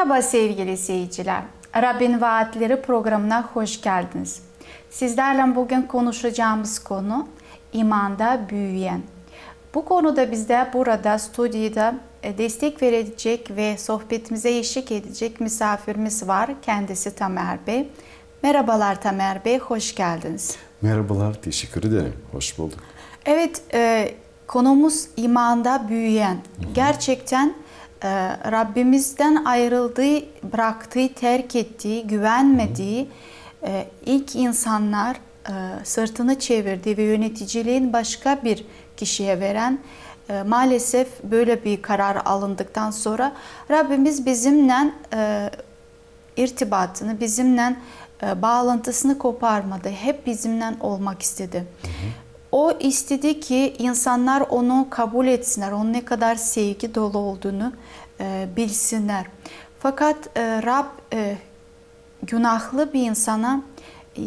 Merhaba sevgili seyirciler. Rabbin Vaatleri programına hoş geldiniz. Sizlerle bugün konuşacağımız konu imanda büyüyen. Bu konuda bizde burada stüdyoda e, destek verecek ve sohbetimize eşlik edecek misafirimiz var. Kendisi Tamer Bey. Merhabalar Tamer Bey, hoş geldiniz. Merhabalar, teşekkür ederim. Hoş bulduk. Evet, e, konumuz imanda büyüyen. Gerçekten e, Rabbimizden ayrıldığı, bıraktığı, terk ettiği, güvenmediği e, ilk insanlar e, sırtını çevirdi ve yöneticiliğin başka bir kişiye veren e, maalesef böyle bir karar alındıktan sonra Rabbimiz bizimle irtibatını, bizimle bağlantısını koparmadı. Hep bizimle olmak istedi. Hı hı. O istedi ki insanlar onu kabul etsinler, onun ne kadar sevgi dolu olduğunu e, bilsinler. Fakat e, Rab e, günahlı bir insana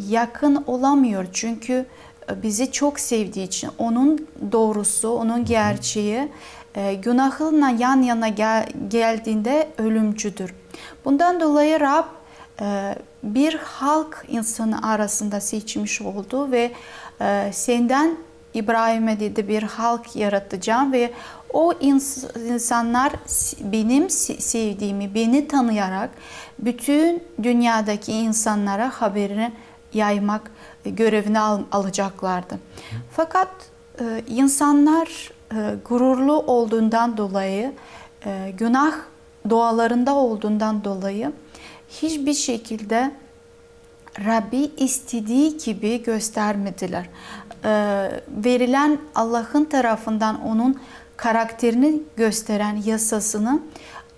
yakın olamıyor çünkü e, bizi çok sevdiği için onun doğrusu, onun gerçeği e, günahıyla yan yana gel, geldiğinde ölümcüdür. Bundan dolayı Rab bir halk insanı arasında seçmiş oldu ve e, senden İbrahim'e dedi bir halk yaratacağım ve o ins insanlar benim sevdiğimi, beni tanıyarak bütün dünyadaki insanlara haberini yaymak görevini al alacaklardı. Fakat e, insanlar e, gururlu olduğundan dolayı, e, günah doğalarında olduğundan dolayı hiçbir şekilde Rabbi istediği gibi göstermediler. E, verilen Allah'ın tarafından onun karakterini gösteren yasasını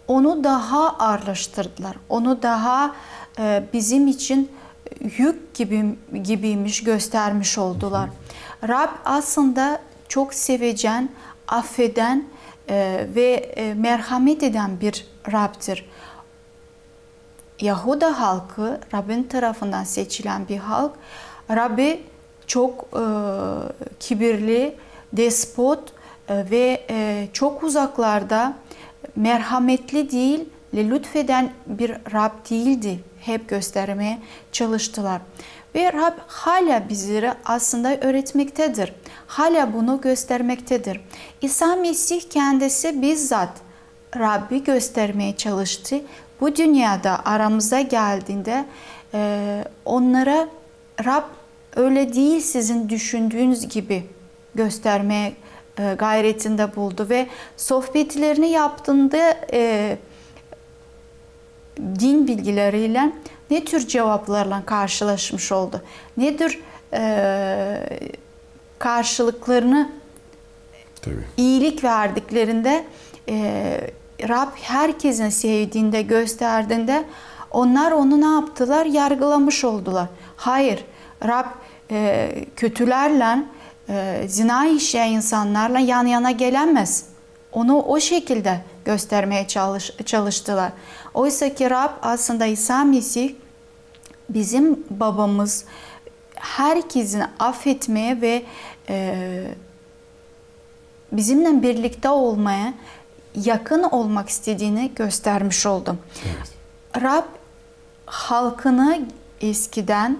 onu daha ağırlaştırdılar. Onu daha e, bizim için yük gibi gibiymiş göstermiş oldular. Rab aslında çok sevecen, affeden e, ve e, merhamet eden bir Rab'dir. Yahuda halkı Rabbin tarafından seçilen bir halk. Rabbi çok e, kibirli, despot e, ve e, çok uzaklarda merhametli değil, lütfeden bir Rab değildi. Hep göstermeye çalıştılar. Ve Rab hala bizleri aslında öğretmektedir. Hala bunu göstermektedir. İsa Mesih kendisi bizzat Rabbi göstermeye çalıştı. Bu dünyada aramıza geldiğinde e, onlara Rab öyle değil sizin düşündüğünüz gibi göstermeye e, gayretinde buldu ve sohbetlerini yaptığında e, din bilgileriyle ne tür cevaplarla karşılaşmış oldu? Ne tür e, karşılıklarını Tabii. iyilik verdiklerinde e, Rab herkesin sevdiğinde, gösterdiğinde onlar onu ne yaptılar? Yargılamış oldular. Hayır, Rab e, kötülerle, e, zina işleyen insanlarla yan yana gelemez. Onu o şekilde göstermeye çalış, çalıştılar. Oysa ki Rab aslında İsa Mesih bizim babamız herkesin affetmeye ve e, bizimle birlikte olmaya yakın olmak istediğini göstermiş oldum. Evet. Rab halkını eskiden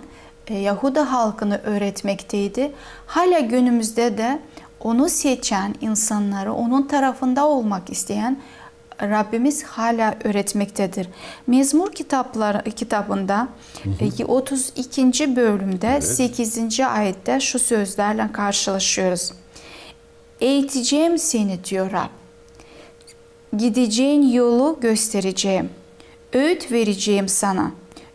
e, Yahuda halkını öğretmekteydi. Hala günümüzde de onu seçen insanları, onun tarafında olmak isteyen Rabbimiz hala öğretmektedir. Mezmur kitapları kitabında hı hı. 32. bölümde evet. 8. ayette şu sözlerle karşılaşıyoruz. Eğiteceğim seni diyor Rab. Gideceğin yolu göstereceğim. Öğüt vereceğim sana.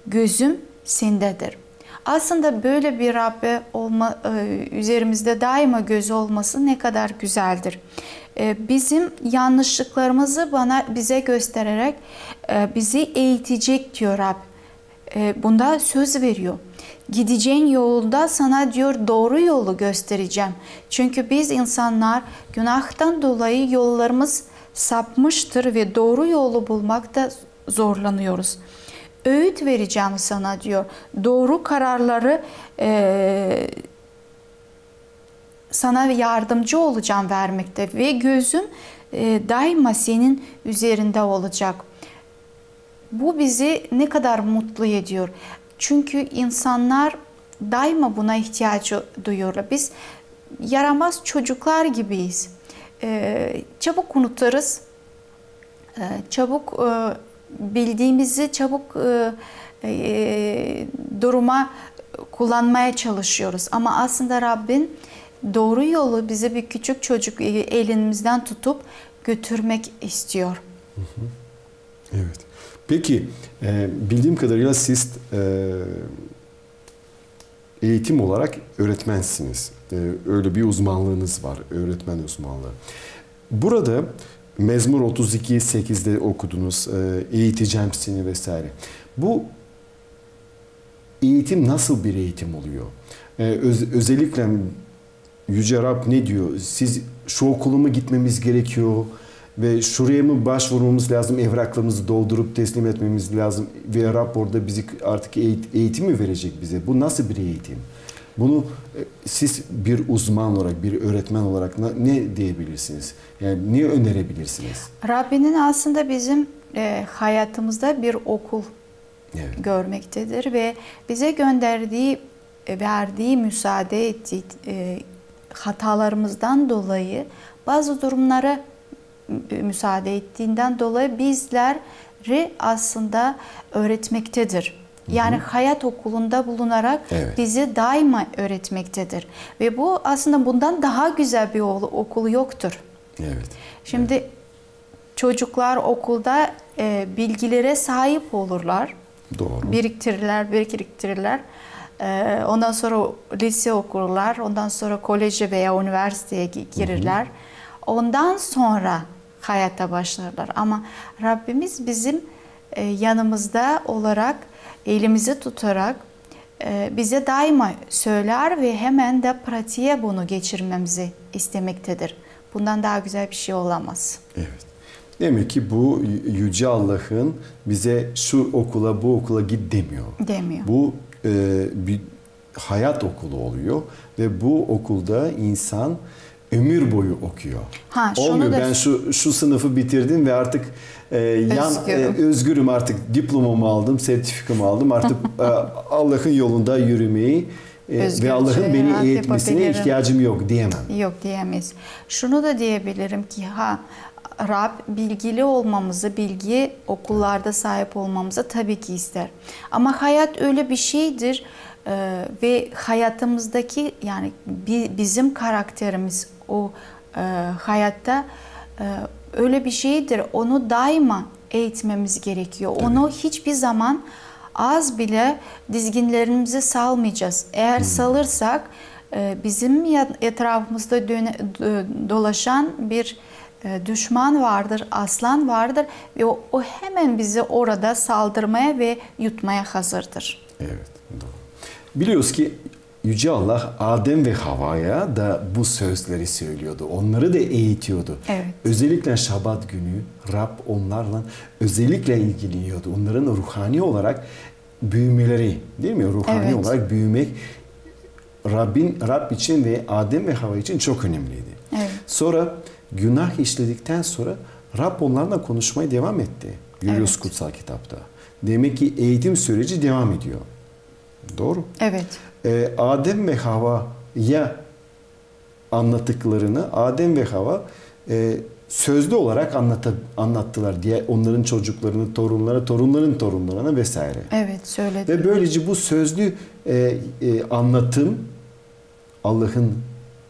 Gözüm sendedir. Aslında böyle bir Rabbe olma, e, üzerimizde daima göz olması ne kadar güzeldir. E, bizim yanlışlıklarımızı bana bize göstererek e, bizi eğitecek diyor Rab. Bunda söz veriyor. Gideceğin yolda sana diyor doğru yolu göstereceğim. Çünkü biz insanlar günahtan dolayı yollarımız sapmıştır ve doğru yolu bulmakta zorlanıyoruz öğüt vereceğim sana diyor. Doğru kararları e, sana yardımcı olacağım vermekte ve gözüm e, daima senin üzerinde olacak. bu bizi ne kadar mutlu ediyor. Çünkü insanlar daima buna ihtiyaç duyuyorlar. Biz yaramaz çocuklar gibiyiz. Ee, çabuk unuturuz. Ee, çabuk e, bildiğimizi çabuk e, e, duruma kullanmaya çalışıyoruz. Ama aslında Rabbin doğru yolu bize bir küçük çocuk elimizden tutup götürmek istiyor. Evet. Peki e, bildiğim kadarıyla siz e, eğitim olarak öğretmensiniz. E, öyle bir uzmanlığınız var. Öğretmen uzmanlığı. Burada Mezmur 32 8'de okudunuz. E, eğiteceğim seni vesaire. Bu eğitim nasıl bir eğitim oluyor? E, öz, özellikle Yüce Rab ne diyor? Siz şu okuluma gitmemiz gerekiyor ve şuraya mı başvurmamız lazım, evraklarımızı doldurup teslim etmemiz lazım ve Rab orada bizi artık eğitim mi verecek bize? Bu nasıl bir eğitim? Bunu e, siz bir uzman olarak, bir öğretmen olarak ne diyebilirsiniz? Yani ne önerebilirsiniz? Rabbinin aslında bizim e, hayatımızda bir okul evet. görmektedir ve bize gönderdiği, e, verdiği, müsaade ettiği e, hatalarımızdan dolayı bazı durumlara müsaade ettiğinden dolayı bizleri aslında öğretmektedir. Yani hı hı. hayat okulunda bulunarak evet. bizi daima öğretmektedir. Ve bu aslında bundan daha güzel bir okul yoktur. Evet. Şimdi evet. çocuklar okulda e, bilgilere sahip olurlar. Doğru. Biriktirirler, biriktirirler. E, ondan sonra lise okurlar. Ondan sonra koleje veya üniversiteye girirler. Hı hı. Ondan sonra hayata başlarlar. Ama Rabbimiz bizim e, yanımızda olarak, elimizi tutarak e, bize daima söyler ve hemen de pratiğe bunu geçirmemizi istemektedir. Bundan daha güzel bir şey olamaz. Evet. Demek ki bu Yüce Allah'ın bize şu okula bu okula git demiyor. Demiyor. Bu e, bir hayat okulu oluyor ve bu okulda insan ömür boyu okuyor. Ha, Olmuyor. Da... Ben şu şu sınıfı bitirdim ve artık e, yan özgürüm. E, özgürüm artık diplomamı aldım, sertifikamı aldım. Artık e, Allah'ın yolunda yürümeyi e, ve Allah'ın beni eğitmesine ihtiyacım yok diyemem. Yok diyemeyiz. Şunu da diyebilirim ki ha Rab bilgili olmamızı, bilgi okullarda sahip olmamızı tabii ki ister. Ama hayat öyle bir şeydir ee, ve hayatımızdaki yani bizim karakterimiz o e, hayatta e, öyle bir şeydir. Onu daima eğitmemiz gerekiyor. Tabii. Onu hiçbir zaman az bile dizginlerimizi salmayacağız. Eğer hmm. salırsak e, bizim etrafımızda döne, dolaşan bir e, düşman vardır, aslan vardır ve o, o hemen bizi orada saldırmaya ve yutmaya hazırdır. Evet, doğru. Biliyoruz ki Yüce Allah Adem ve Hava'ya da bu sözleri söylüyordu. Onları da eğitiyordu. Evet. Özellikle Şabat günü Rab onlarla özellikle ilgileniyordu. Onların ruhani olarak büyümeleri değil mi? Ruhani evet. olarak büyümek Rabbin Rab için ve Adem ve Hava için çok önemliydi. Evet. Sonra günah işledikten sonra Rab onlarla konuşmaya devam etti. Görüyoruz evet. kutsal kitapta. Demek ki eğitim süreci devam ediyor. Doğru. Evet. Ee, Adem ve Hava'ya anlattıklarını Adem ve Hava e, sözlü olarak anlatı, anlattılar diye onların çocuklarını, torunlara, torunların torunlarına vesaire. Evet, söyledi. Ve böylece bu sözlü e, e, anlatım Allah'ın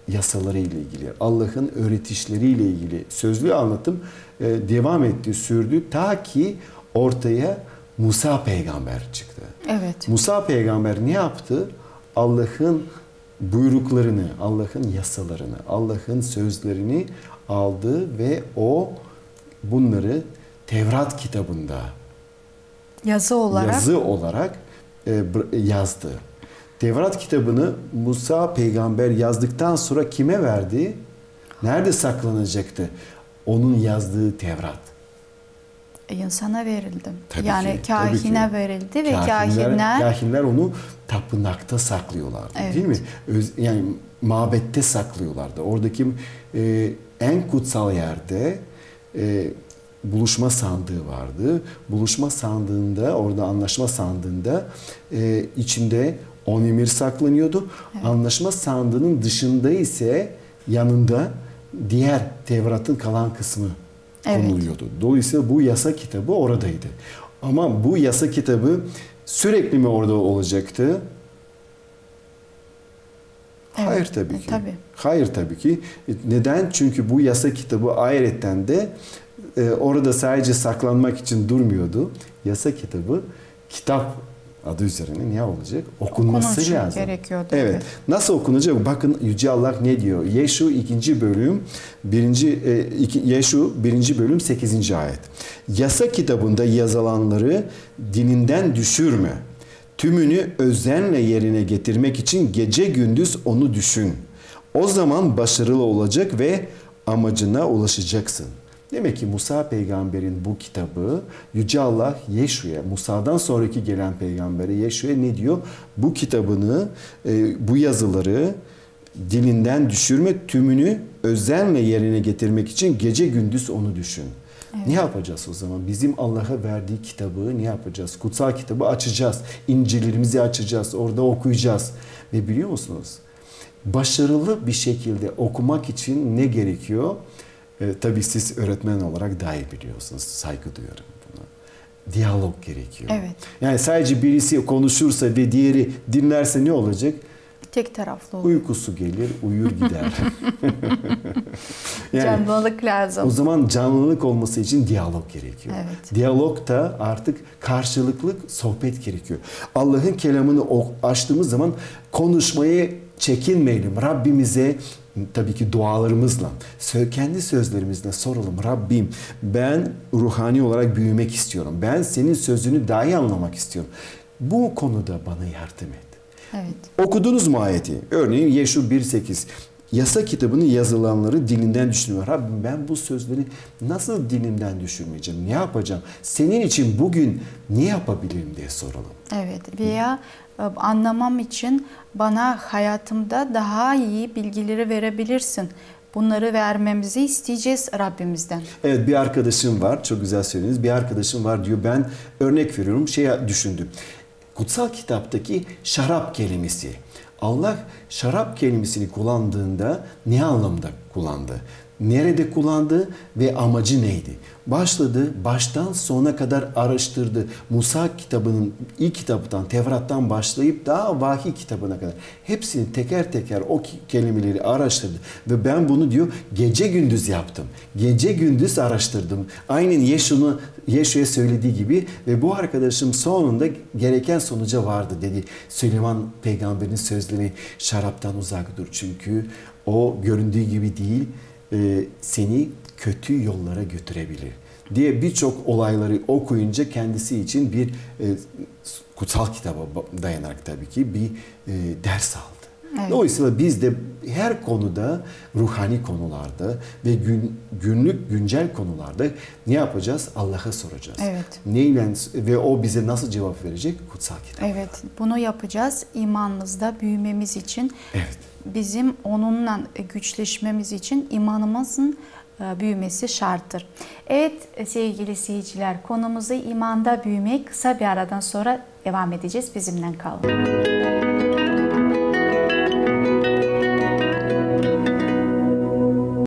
yasaları ile ilgili, Allah'ın öğretişleri ile ilgili sözlü anlatım e, devam etti, sürdü ta ki ortaya Musa peygamber çıktı. Evet. Musa peygamber ne yaptı? Allah'ın buyruklarını, Allah'ın yasalarını, Allah'ın sözlerini aldı ve o bunları Tevrat kitabında yazı olarak yazı olarak e, yazdı. Tevrat kitabını Musa peygamber yazdıktan sonra kime verdi? Nerede saklanacaktı? Onun yazdığı Tevrat insana verildi. Tabii yani ki, kahine tabii verildi ve kahinler, kahinler onu tapınakta saklıyorlardı evet. değil mi? Öz, yani mabette saklıyorlardı. Oradaki e, en kutsal yerde e, buluşma sandığı vardı. Buluşma sandığında, orada anlaşma sandığında e, içinde on emir saklanıyordu. Evet. Anlaşma sandığının dışında ise yanında diğer Tevrat'ın kalan kısmı evet. konuluyordu. Dolayısıyla bu yasa kitabı oradaydı. Ama bu yasa kitabı sürekli mi orada olacaktı? Evet. Hayır tabii ki. Tabii. Hayır tabii ki. Neden? Çünkü bu yasa kitabı ayrıca de e, orada sadece saklanmak için durmuyordu. Yasa kitabı kitap adı üzerine ne olacak? Okunması Okunması lazım. gerekiyordu. Evet. Nasıl okunacak? Bakın Yüce Allah ne diyor? Yeşu ikinci bölüm, birinci, e, iki, Yeşu birinci bölüm sekizinci ayet. Yasa kitabında yazılanları dininden düşürme. Tümünü özenle yerine getirmek için gece gündüz onu düşün. O zaman başarılı olacak ve amacına ulaşacaksın. Demek ki Musa peygamberin bu kitabı Yüce Allah Yeşu'ya, Musa'dan sonraki gelen peygambere Yeşu'ya ne diyor? Bu kitabını, e, bu yazıları dilinden düşürme, tümünü özenle yerine getirmek için gece gündüz onu düşün. Evet. Ne yapacağız o zaman? Bizim Allah'a verdiği kitabı ne yapacağız? Kutsal kitabı açacağız. İncillerimizi açacağız. Orada okuyacağız. Ve biliyor musunuz? Başarılı bir şekilde okumak için ne gerekiyor? E, tabii siz öğretmen olarak daha iyi biliyorsunuz. Saygı duyuyorum buna. Diyalog gerekiyor. Evet. Yani sadece birisi konuşursa ve diğeri dinlerse ne olacak? Tek taraflı olur. Uykusu gelir, uyur gider. yani, canlılık lazım. O zaman canlılık olması için diyalog gerekiyor. Evet. Diyalog da artık karşılıklı sohbet gerekiyor. Allah'ın kelamını açtığımız zaman konuşmayı çekinmeyelim. Rabbimize tabii ki dualarımızla, kendi sözlerimizle soralım. Rabbim ben ruhani olarak büyümek istiyorum. Ben senin sözünü daha iyi anlamak istiyorum. Bu konuda bana yardım et. Evet. Okudunuz mu ayeti? Örneğin Yeşu 1.8 yasa kitabının yazılanları dilinden düşürmüyor. Rabbim ben bu sözleri nasıl dilimden düşürmeyeceğim? Ne yapacağım? Senin için bugün ne yapabilirim diye soralım. Evet veya anlamam için bana hayatımda daha iyi bilgileri verebilirsin. Bunları vermemizi isteyeceğiz Rabbimizden. Evet bir arkadaşım var. Çok güzel söylediniz. Bir arkadaşım var diyor. Ben örnek veriyorum. Şey düşündüm. Kutsal kitaptaki şarap kelimesi. Allah şarap kelimesini kullandığında ne anlamda kullandı? Nerede kullandı ve amacı neydi? Başladı, baştan sona kadar araştırdı. Musa kitabının ilk kitaptan, Tevrat'tan başlayıp daha vahiy kitabına kadar hepsini teker teker o kelimeleri araştırdı. Ve ben bunu diyor gece gündüz yaptım. Gece gündüz araştırdım. Aynen Yeşu'nu Yeşu'ya söylediği gibi ve bu arkadaşım sonunda gereken sonuca vardı dedi. Süleyman peygamberin sözleri şaraptan uzak dur çünkü o göründüğü gibi değil e, seni kötü yollara götürebilir diye birçok olayları okuyunca kendisi için bir e, kutsal kitaba dayanarak tabii ki bir e, ders aldı. Evet. Dolayısıyla biz de her konuda ruhani konularda ve gün, günlük güncel konularda ne yapacağız? Allah'a soracağız. Evet. Neyle ve o bize nasıl cevap verecek? Kutsal kitap. Evet. Bunu yapacağız imanımızda büyümemiz için. Evet. Bizim onunla güçleşmemiz için imanımızın e, büyümesi şarttır. Evet sevgili seyirciler konumuzu imanda büyümek kısa bir aradan sonra devam edeceğiz. Bizimle kalın.